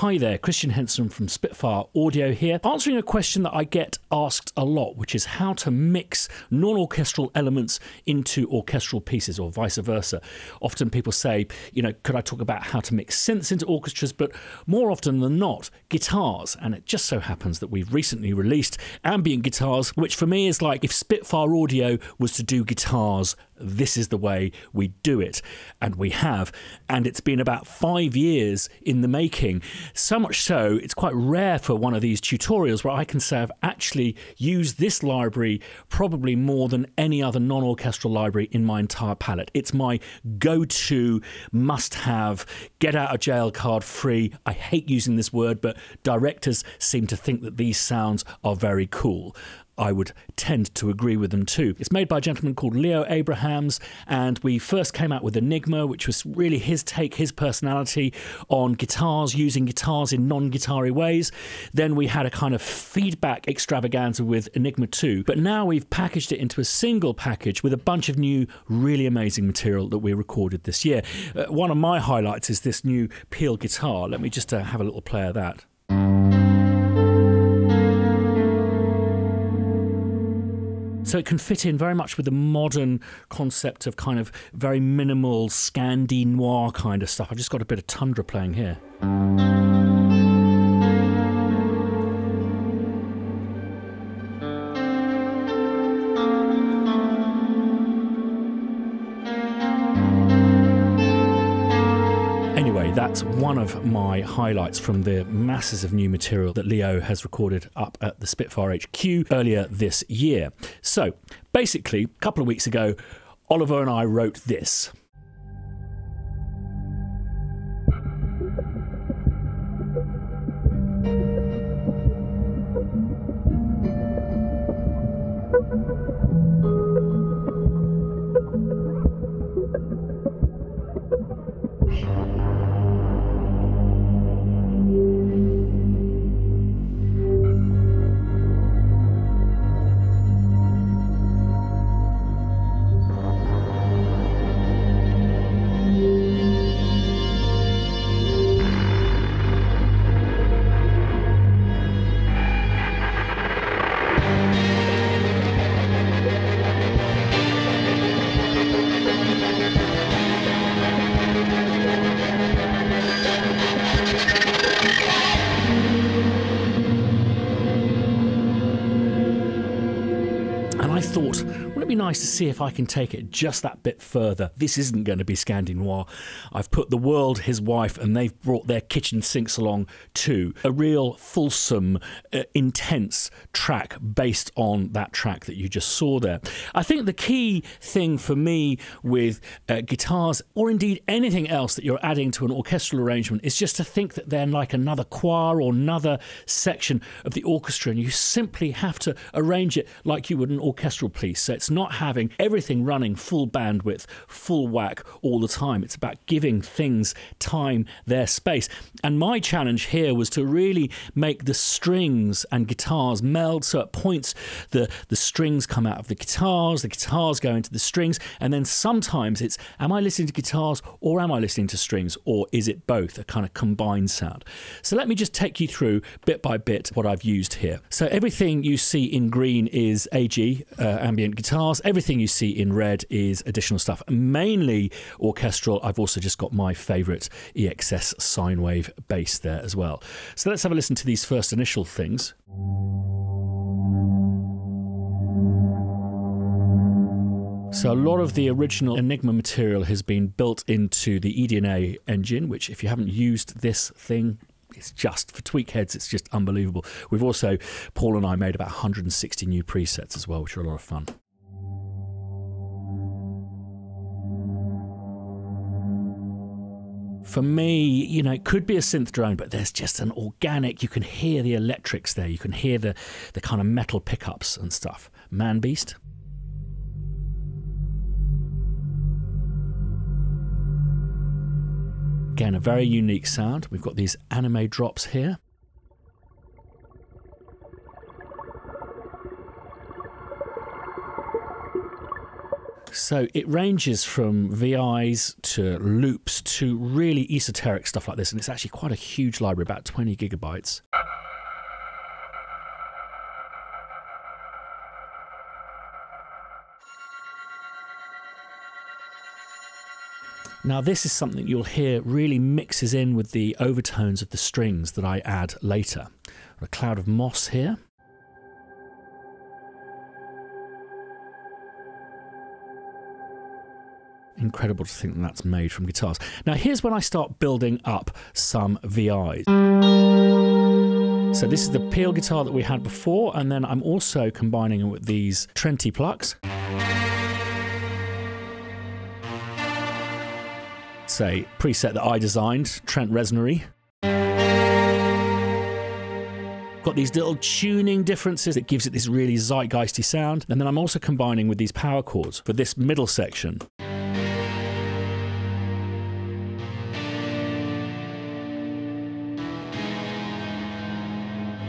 Hi there, Christian Henson from Spitfire Audio here, answering a question that I get asked a lot, which is how to mix non orchestral elements into orchestral pieces or vice versa. Often people say, you know, could I talk about how to mix synths into orchestras? But more often than not, guitars. And it just so happens that we've recently released ambient guitars, which for me is like if Spitfire Audio was to do guitars this is the way we do it. And we have. And it's been about five years in the making. So much so, it's quite rare for one of these tutorials where I can say I've actually used this library probably more than any other non orchestral library in my entire palette. It's my go to, must have, get out of jail card free. I hate using this word, but directors seem to think that these sounds are very cool. I would tend to agree with them too. It's made by a gentleman called Leo Abrahams, and we first came out with Enigma, which was really his take, his personality on guitars, using guitars in non guitar ways. Then we had a kind of feedback extravaganza with Enigma 2, but now we've packaged it into a single package with a bunch of new, really amazing material that we recorded this year. Uh, one of my highlights is this new Peel guitar. Let me just uh, have a little play of that. So it can fit in very much with the modern concept of kind of very minimal Scandi noir kind of stuff. I've just got a bit of tundra playing here. That's one of my highlights from the masses of new material that Leo has recorded up at the Spitfire HQ earlier this year. So, basically, a couple of weeks ago, Oliver and I wrote this. Nice to see if I can take it just that bit further? This isn't going to be Scandi Noir. I've put the world, his wife, and they've brought their kitchen sinks along too. A real fulsome, uh, intense track based on that track that you just saw there. I think the key thing for me with uh, guitars, or indeed anything else that you're adding to an orchestral arrangement, is just to think that they're like another choir or another section of the orchestra, and you simply have to arrange it like you would an orchestral piece. So it's not having everything running full bandwidth, full whack all the time. It's about giving things time, their space. And my challenge here was to really make the strings and guitars meld. So at points, the, the strings come out of the guitars, the guitars go into the strings. And then sometimes it's, am I listening to guitars or am I listening to strings? Or is it both, a kind of combined sound? So let me just take you through bit by bit what I've used here. So everything you see in green is AG, uh, ambient guitars. Everything you see in red is additional stuff, mainly orchestral. I've also just got my favourite EXS sine wave bass there as well. So let's have a listen to these first initial things. So a lot of the original Enigma material has been built into the eDNA engine, which if you haven't used this thing, it's just for tweak heads it's just unbelievable we've also paul and i made about 160 new presets as well which are a lot of fun for me, you know, it could be a synth drone, but there's just an organic. You can hear the electrics there. You can hear the the kind of metal pickups and stuff. Man Beast. Again, a very unique sound. We've got these anime drops here. So it ranges from VIs to loops to really esoteric stuff like this, and it's actually quite a huge library, about 20 gigabytes. Now, this is something you'll hear really mixes in with the overtones of the strings that I add later. A cloud of moss here. Incredible to think that that's made from guitars. Now, here's when I start building up some VIs. So this is the Peel guitar that we had before, and then I'm also combining it with these Trenty plucks. Say preset that I designed, Trent Reznory. Got these little tuning differences that gives it this really zeitgeisty sound. And then I'm also combining with these power chords for this middle section.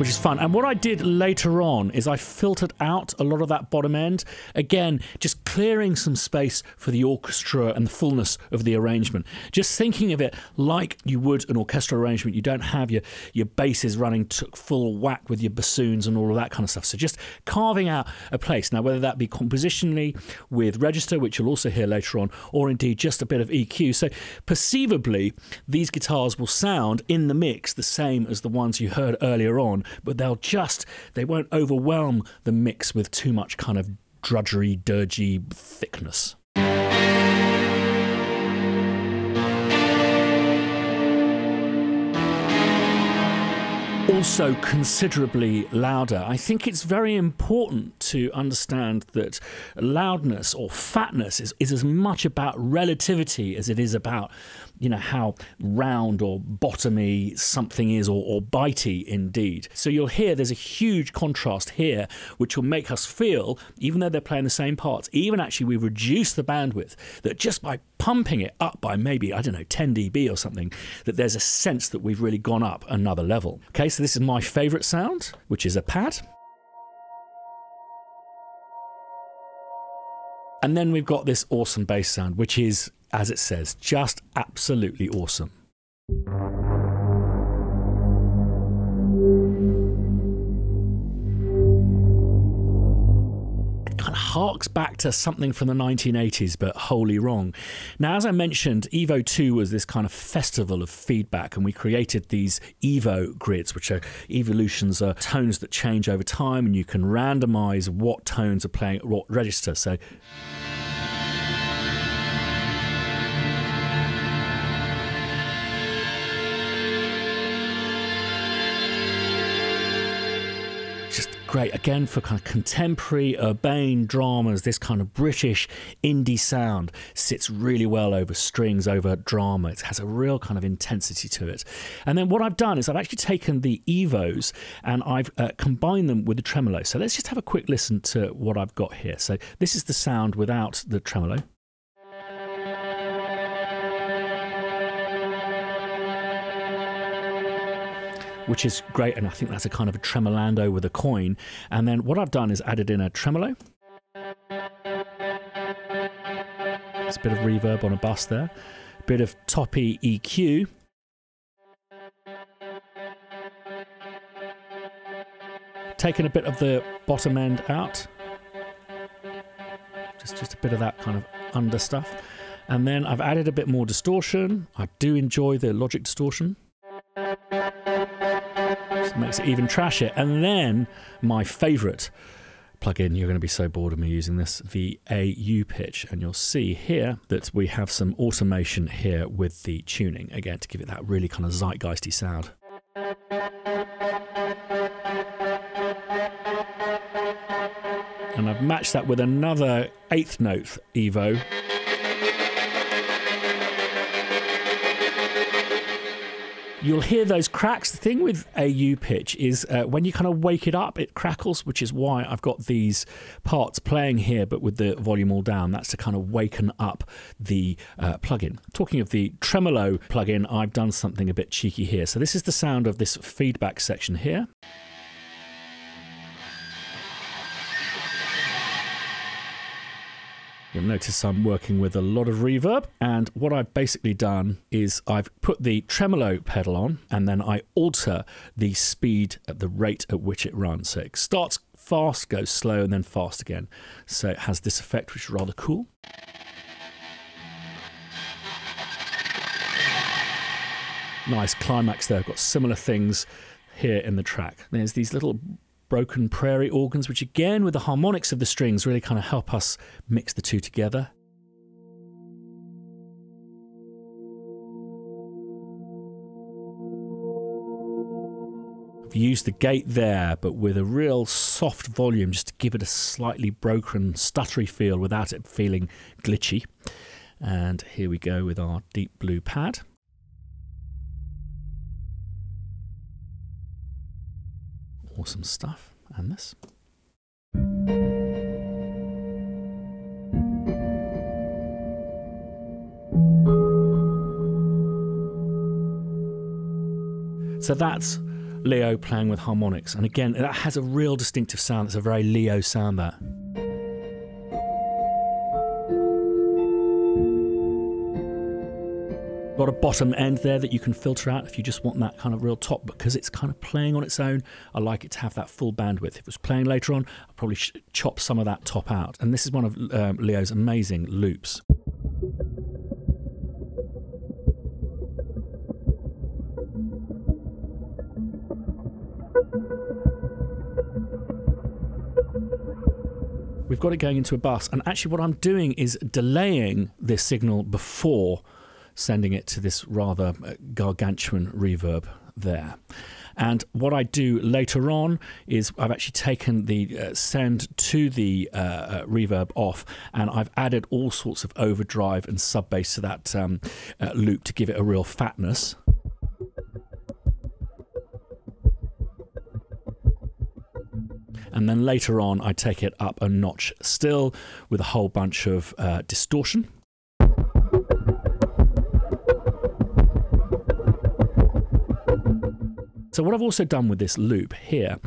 Which is fun. And what I did later on is I filtered out a lot of that bottom end. Again, just clearing some space for the orchestra and the fullness of the arrangement. Just thinking of it like you would an orchestral arrangement. You don't have your, your basses running full whack with your bassoons and all of that kind of stuff. So just carving out a place. Now, whether that be compositionally with register, which you'll also hear later on, or indeed just a bit of EQ. So perceivably, these guitars will sound in the mix the same as the ones you heard earlier on, but they'll just they won't overwhelm the mix with too much kind of drudgery, dirgy thickness. also considerably louder. I think it's very important to understand that loudness or fatness is, is as much about relativity as it is about you know how round or bottomy something is or, or bitey indeed. So you'll hear there's a huge contrast here which will make us feel even though they're playing the same parts even actually we reduce the bandwidth that just by pumping it up by maybe i don't know 10 db or something that there's a sense that we've really gone up another level. Okay so this is my favorite sound which is a pad. And then we've got this awesome bass sound, which is as it says, just absolutely awesome. kind of harks back to something from the 1980s, but wholly wrong. Now, as I mentioned, Evo 2 was this kind of festival of feedback, and we created these Evo grids, which are evolutions, are tones that change over time, and you can randomize what tones are playing at what register. So. Great again for kind of contemporary urbane dramas. This kind of British indie sound sits really well over strings, over drama. It has a real kind of intensity to it. And then what I've done is I've actually taken the Evos and I've uh, combined them with the tremolo. So let's just have a quick listen to what I've got here. So this is the sound without the tremolo. Which is great. And I think that's a kind of a tremolando with a coin. And then what I've done is added in a tremolo. It's a bit of reverb on a bus there. A bit of toppy EQ. Taking a bit of the bottom end out. Just, just a bit of that kind of under stuff. And then I've added a bit more distortion. I do enjoy the Logic distortion makes it even trashier. And then my favourite plugin, you're going to be so bored of me using this, the AU pitch. And you'll see here that we have some automation here with the tuning, again, to give it that really kind of zeitgeisty sound. And I've matched that with another eighth note Evo. You'll hear those cracks. The thing with AU pitch is uh, when you kind of wake it up, it crackles, which is why I've got these parts playing here, but with the volume all down. That's to kind of waken up the uh, plugin. Talking of the tremolo plugin, I've done something a bit cheeky here. So this is the sound of this feedback section here. You'll notice I'm working with a lot of reverb, and what I've basically done is I've put the tremolo pedal on, and then I alter the speed at the rate at which it runs. So it starts fast, goes slow, and then fast again. So it has this effect, which is rather cool. Nice climax there. I've got similar things here in the track. There's these little broken prairie organs, which again, with the harmonics of the strings, really kind of help us mix the two together. I've used the gate there, but with a real soft volume just to give it a slightly broken, stuttery feel without it feeling glitchy. And here we go with our deep blue pad. Awesome stuff. And this. So that's Leo playing with harmonics. And again, that has a real distinctive sound. It's a very Leo sound, that. Got a bottom end there that you can filter out if you just want that kind of real top because it's kind of playing on its own. I like it to have that full bandwidth. If it was playing later on, I'll probably chop some of that top out. And this is one of um, Leo's amazing loops. We've got it going into a bus, and actually, what I'm doing is delaying this signal before sending it to this rather uh, gargantuan reverb there. And what I do later on is I've actually taken the uh, send to the uh, uh, reverb off and I've added all sorts of overdrive and sub bass to that um, uh, loop to give it a real fatness. And then later on, I take it up a notch still with a whole bunch of uh, distortion. So what I've also done with this loop here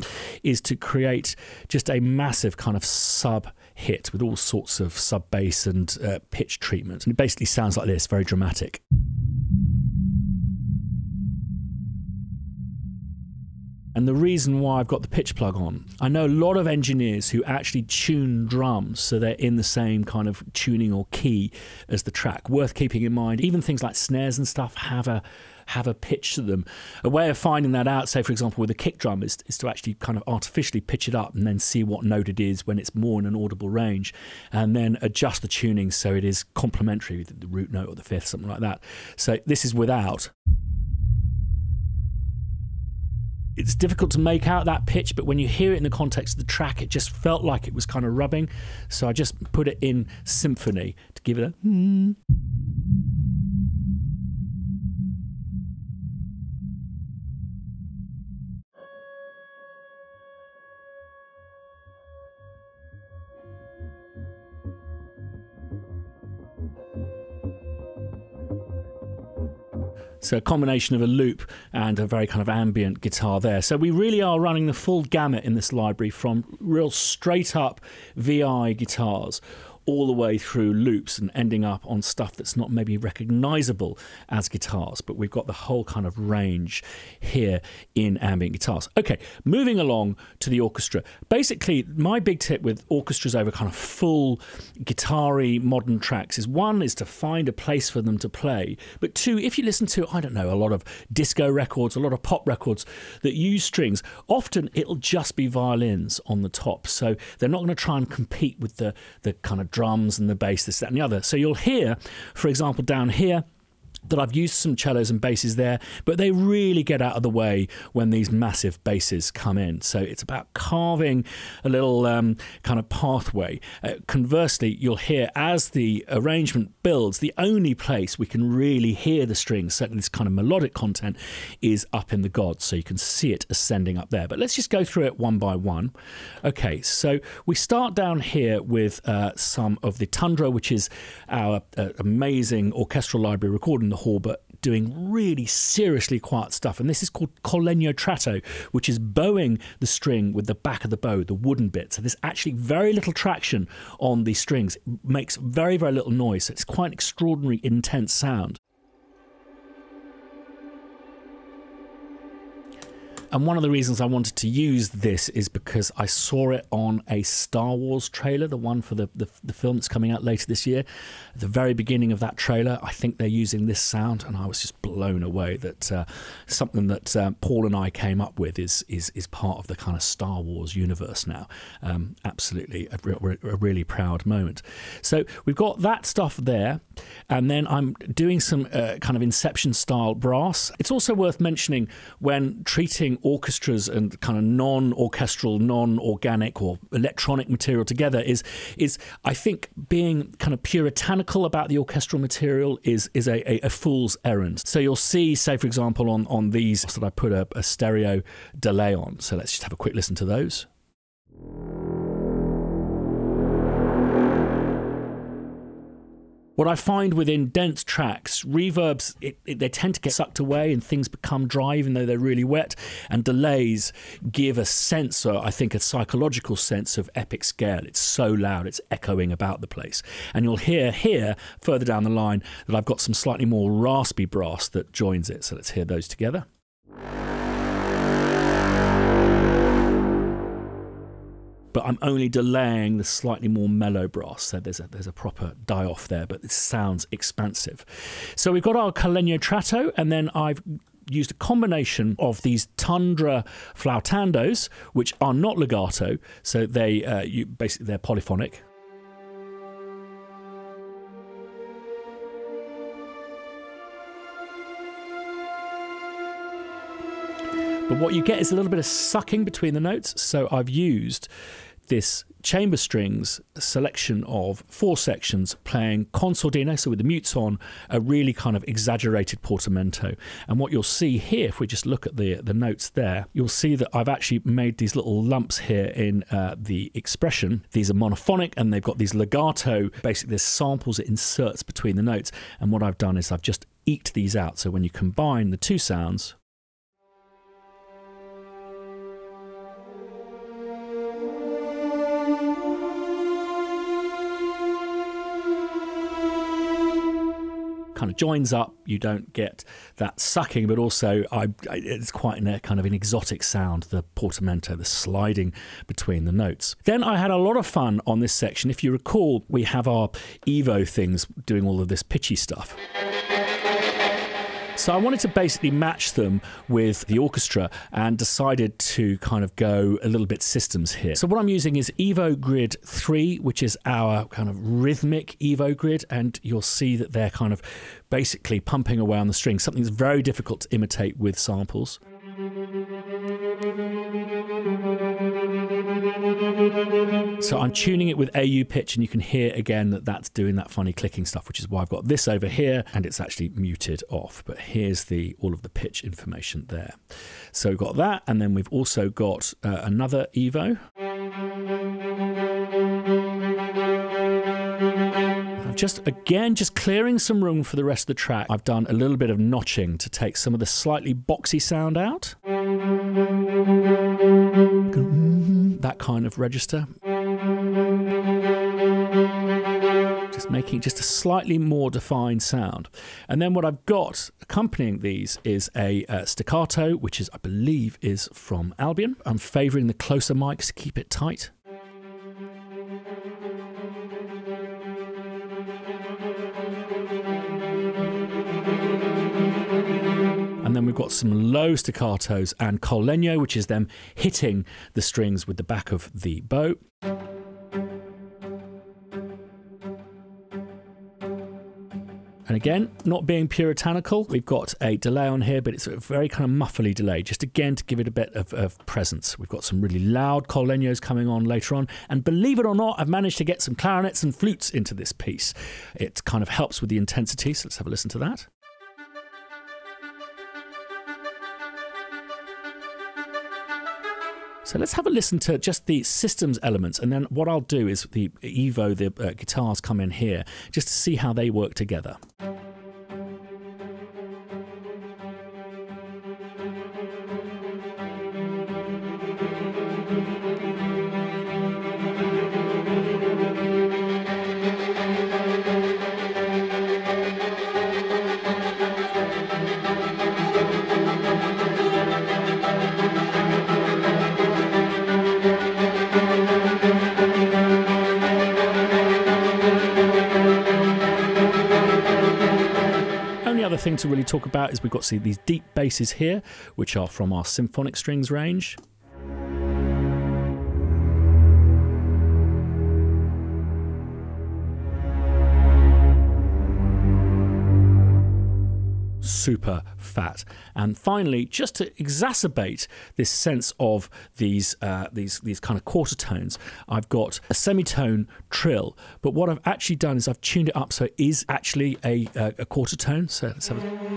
is to create just a massive kind of sub hit with all sorts of sub bass and uh, pitch treatment. And it basically sounds like this, very dramatic. And the reason why I've got the pitch plug on, I know a lot of engineers who actually tune drums so they're in the same kind of tuning or key as the track. Worth keeping in mind, even things like snares and stuff have a have a pitch to them. A way of finding that out, say for example with a kick drum, is, is to actually kind of artificially pitch it up and then see what note it is when it's more in an audible range, and then adjust the tuning so it is complementary, with the root note or the fifth, something like that. So this is without. It's difficult to make out that pitch, but when you hear it in the context of the track, it just felt like it was kind of rubbing. So I just put it in symphony to give it a. Hmm. So a combination of a loop and a very kind of ambient guitar there. So we really are running the full gamut in this library from real straight up VI guitars all the way through loops and ending up on stuff that's not maybe recognizable as guitars, but we've got the whole kind of range here in ambient guitars. Okay, moving along to the orchestra. Basically, my big tip with orchestras over kind of full guitar modern tracks is one is to find a place for them to play, but two, if you listen to, I don't know, a lot of disco records, a lot of pop records that use strings, often it'll just be violins on the top. So they're not going to try and compete with the, the kind of drums and the bass, this, that, and the other. So you'll hear, for example, down here, that I've used some cellos and basses there, but they really get out of the way when these massive basses come in. So it's about carving a little um, kind of pathway. Uh, conversely, you'll hear as the arrangement builds, the only place we can really hear the strings, certainly this kind of melodic content, is up in the gods. So you can see it ascending up there. But let's just go through it one by one. Okay, so we start down here with uh, some of the Tundra, which is our uh, amazing orchestral library recording the Hallberg doing really seriously quiet stuff. And this is called col legno tratto, which is bowing the string with the back of the bow, the wooden bit. So there's actually very little traction on the strings. It makes very, very little noise. So it's quite an extraordinary, intense sound. And one of the reasons I wanted to use this is because I saw it on a Star Wars trailer, the one for the, the, the, film that's coming out later this year. At the very beginning of that trailer, I think they're using this sound, and I was just blown away that uh, something that uh, Paul and I came up with is, is, is part of the kind of Star Wars universe now. Um, absolutely a, a really proud moment. So we've got that stuff there, and then I'm doing some uh, kind of Inception style brass. It's also worth mentioning when treating orchestras and kind of non-orchestral, non-organic or electronic material together is is I think being kind of puritanical about the orchestral material is is a, a, a fool's errand. So you'll see, say for example, on on these that I put a, a stereo delay on. So let's just have a quick listen to those. What I find within dense tracks, reverbs, it, it, they tend to get sucked away and things become dry even though they're really wet. And delays give a sense, or I think a psychological sense of epic scale. It's so loud, it's echoing about the place. And you'll hear here, further down the line, that I've got some slightly more raspy brass that joins it. So let's hear those together. But I'm only delaying the slightly more mellow brass. So there's a, there's a proper die off there, but it sounds expansive. So we've got our col legno tratto, and then I've used a combination of these tundra flautandos, which are not legato, so they uh, you, basically they're polyphonic. But what you get is a little bit of sucking between the notes. So I've used this chamber strings selection of four sections playing con sordino, so with the mutes on, a really kind of exaggerated portamento. And what you'll see here, if we just look at the, the notes there, you'll see that I've actually made these little lumps here in uh, the expression. These are monophonic and they've got these legato, basically there's samples it inserts between the notes. And what I've done is I've just eked these out. So when you combine the two sounds, kind of joins up. You don't get that sucking, but also I, it's quite a kind of an exotic sound, the portamento, the sliding between the notes. Then I had a lot of fun on this section. If you recall, we have our Evo things doing all of this pitchy stuff. So I wanted to basically match them with the orchestra and decided to kind of go a little bit systems here. So what I'm using is Evo Grid 3, which is our kind of rhythmic Evo Grid, and you'll see that they're kind of basically pumping away on the strings, something that's very difficult to imitate with samples. So I'm tuning it with AU pitch, and you can hear again that that's doing that funny clicking stuff, which is why I've got this over here, and it's actually muted off. But here's the all of the pitch information there. So we've got that, and then we've also got uh, another Evo. just again just clearing some room for the rest of the track i've done a little bit of notching to take some of the slightly boxy sound out that kind of register. Just making just a slightly more defined sound. And then what I've got accompanying these is a uh, staccato, which is, I believe, is from Albion. I'm favouring the closer mics to keep it tight. And then we've got some low staccatos and col legno, which is them hitting the strings with the back of the bow. And again, not being puritanical, we've got a delay on here, but it's a very kind of muffly delay, just again to give it a bit of, of presence. We've got some really loud col legnos coming on later on. And believe it or not, I've managed to get some clarinets and flutes into this piece. It kind of helps with the intensity, so let's have a listen to that. So let's have a listen to just the systems elements, and then what I'll do is the Evo, the uh, guitars come in here, just to see how they work together. Talk about is we've got see these deep basses here, which are from our symphonic strings range. Super fat. And finally, just to exacerbate this sense of these uh, these these kind of quarter tones, I've got a semitone trill. But what I've actually done is I've tuned it up so it is actually a, a, a quarter tone. So let's have a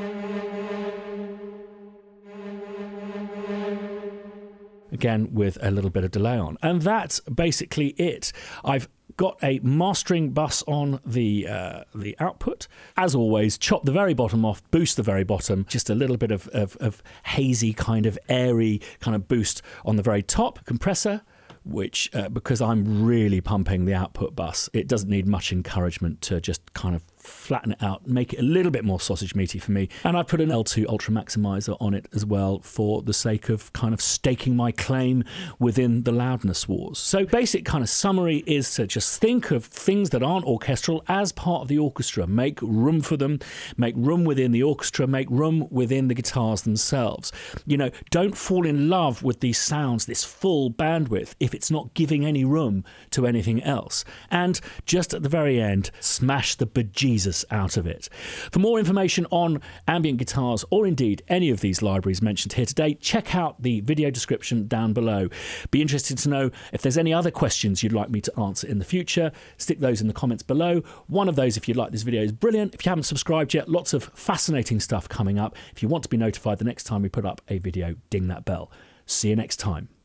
again with a little bit of delay on. And that's basically it. I've got a mastering bus on the uh, the output. As always, chop the very bottom off, boost the very bottom, just a little bit of, of, of hazy kind of airy kind of boost on the very top compressor which uh, because I'm really pumping the output bus, it doesn't need much encouragement to just kind of flatten it out, make it a little bit more sausage meaty for me. And I put an L2 Ultra Maximizer on it as well for the sake of kind of staking my claim within the loudness wars. So, basic kind of summary is to just think of things that aren't orchestral as part of the orchestra. Make room for them, make room within the orchestra, make room within the guitars themselves. You know, don't fall in love with these sounds, this full bandwidth, if it's not giving any room to anything else. And just at the very end, smash the bejesus Jesus out of it. For more information on ambient guitars, or indeed any of these libraries mentioned here today, check out the video description down below. Be interested to know if there's any other questions you'd like me to answer in the future. Stick those in the comments below. One of those, if you like this video, is brilliant. If you haven't subscribed yet, lots of fascinating stuff coming up. If you want to be notified the next time we put up a video, ding that bell. See you next time.